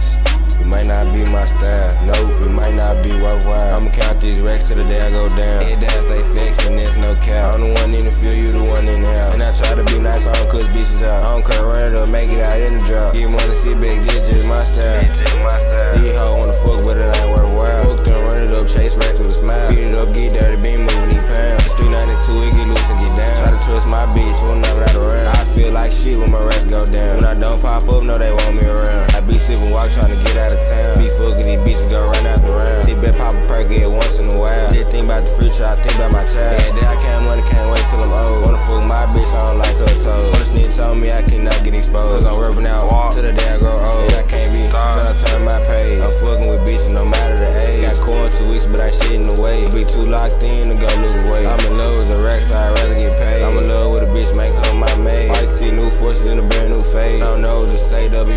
Beats. It might not be my style, nope, it might not be worthwhile. I'ma count these racks till the day I go down. Head down, stay fixed, and there's no cap. I'm the one in the field, you the one in the house. And I try to be nice, I don't cuss bitches out. I don't care, run it up, make it out in the drop. Get money, sit back, this just my style. These hoes wanna fuck, but it ain't worthwhile. Fuck them, run it up, chase racks with a smile. Beat it up, get dirty, been moving these pounds. 392, it get loose and get down. Try to trust my bitch when I'm not around. I feel like shit when my racks go down. When I don't pop up, no, they want me around. Sipping wock, trying to get out of town. Be fucking these bitches, go run out the round. Take back, pop a perk, get once in a while. Just think about the future, I think about my child. Yeah, then I can't money, can't wait till I'm old. Wanna fuck my bitch, I don't like her toes. Wanna snitch on me, I cannot get exposed. Cause I'm rubbing out wock till the day I grow old. And I can't be till I turn my page. I'm fucking with bitches no matter the age. Got cool in two weeks, but I shit in the way. Be too locked in to go look away. I'm in love with the racks, I'd rather get paid. I'm in love with a bitch, make her my maid. I see new forces in a brand new phase. I don't know, just say W,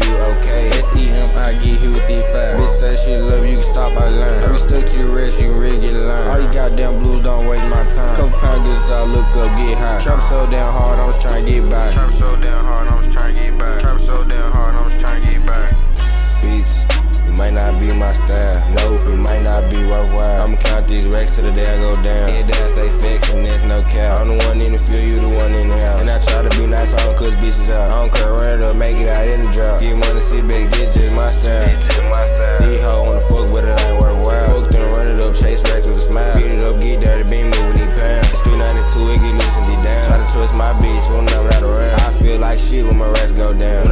I learn. We stuck to the rest, you really get learned. All you goddamn blues don't waste my time. Couple pounds good, I look up, get high. Trap so damn hard, I was trying to get by. Trap so damn hard, I was trying to get by. Trap so damn hard, I was trying to get by. Beats. It might not be my style, nope, it might not be worthwhile. I'ma count these racks till the day I go down. Head down, stay fixed, and there's no cap. I'm the one in the field, you the one in the house. And I try to be nice, I don't cuss bitches out. I don't care, run it up, make it out in the drop. Get money, sit back, shit when my rats go down.